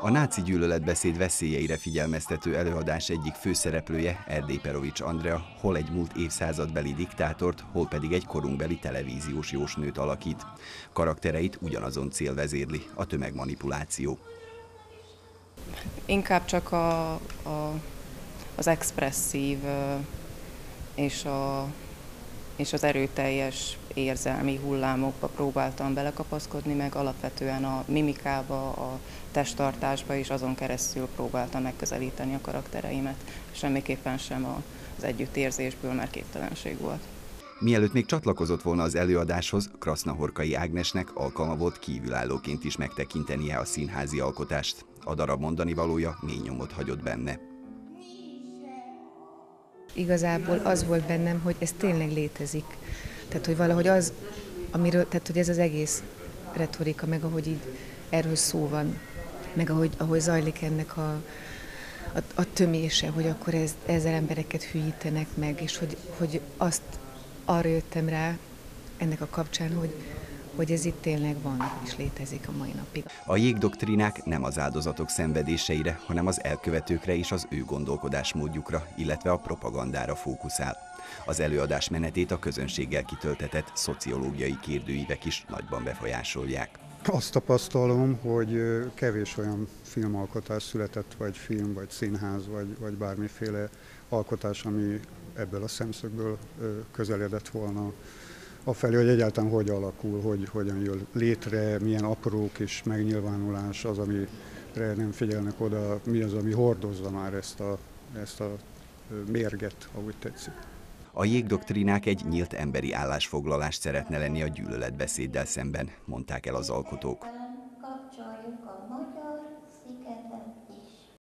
A náci gyűlöletbeszéd veszélyeire figyelmeztető előadás egyik főszereplője Erdély Perovics Andrea hol egy múlt évszázadbeli diktátort, hol pedig egy korunkbeli televíziós jósnőt alakít. Karaktereit ugyanazon cél vezérli, a tömegmanipuláció. Inkább csak a, a, az expresszív és, a, és az erőteljes érzelmi hullámokba próbáltam belekapaszkodni, meg alapvetően a mimikába, a testtartásba, és azon keresztül próbáltam megközelíteni a karaktereimet. Semmiképpen sem az együttérzésből, mert képtelenség volt. Mielőtt még csatlakozott volna az előadáshoz, Krasznahorkai Ágnesnek alkalma volt kívülállóként is megtekintenie a színházi alkotást. A darab mondani valója mély nyomot hagyott benne. Igazából az volt bennem, hogy ez tényleg létezik. Tehát, hogy valahogy az, amiről, tehát, hogy ez az egész retorika, meg ahogy így erről szó van, meg ahogy, ahogy zajlik ennek a, a, a tömése, hogy akkor ez, ezzel embereket hűítenek meg, és hogy, hogy azt arra jöttem rá ennek a kapcsán, hogy, hogy ez itt tényleg van és létezik a mai napig. A jégdoktrinák nem az áldozatok szenvedéseire, hanem az elkövetőkre és az ő gondolkodásmódjukra, illetve a propagandára fókuszál. Az előadás menetét a közönséggel kitöltetett szociológiai kérdőívek is nagyban befolyásolják. Azt tapasztalom, hogy kevés olyan filmalkotás született, vagy film, vagy színház, vagy, vagy bármiféle alkotás, ami ebből a szemszögből közeledett volna afelé, hogy egyáltalán hogy alakul, hogy hogyan jön létre, milyen apró kis megnyilvánulás az, amire nem figyelnek oda, mi az, ami hordozza már ezt a, ezt a mérget, ahogy tetszik. A jégdoktrinák egy nyílt emberi állásfoglalást szeretne lenni a gyűlöletbeszéddel szemben, mondták el az alkotók. Kapcsoljuk a magyar